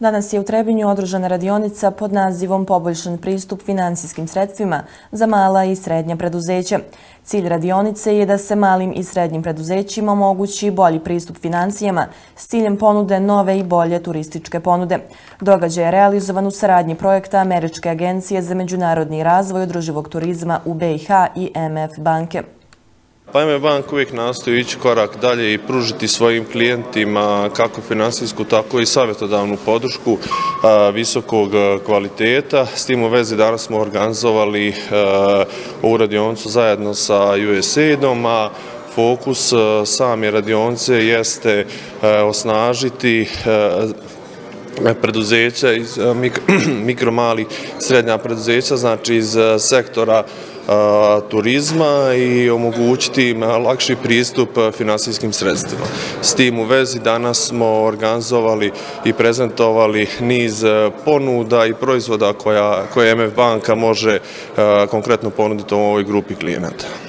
Danas je u Trebinju održana radionica pod nazivom Poboljšan pristup finansijskim sredstvima za mala i srednja preduzeća. Cilj radionice je da se malim i srednjim preduzećima omogući bolji pristup financijama s ciljem ponude nove i bolje turističke ponude. Događaj je realizovan u saradnji projekta Američke agencije za međunarodni razvoj održivog turizma u BiH i MF banke. Pa MF Bank uvijek nastoji ići korak dalje i pružiti svojim klijentima kako finansijsku, tako i savjetodavnu podršku visokog kvaliteta. S tim u vezi danas smo organizovali ovu radioncu zajedno sa USAID-om, a fokus same radionice jeste osnažiti preduzeća, mikro, mali, srednja preduzeća, znači iz sektora turizma i omogućiti im lakši pristup finansijskim sredstvima. S tim u vezi danas smo organizovali i prezentovali niz e, ponuda i proizvoda koje MF banka može e, konkretno ponuditi u ovoj grupi klijenata.